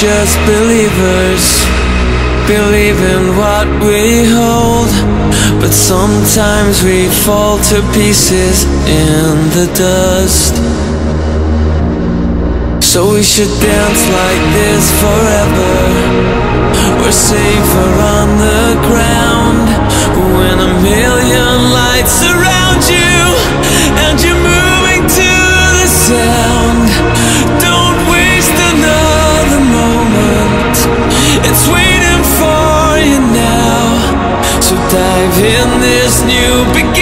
just believers Believe in what we hold. But sometimes we fall to pieces in the dust. So we should dance like this forever. We're safe in this new beginning.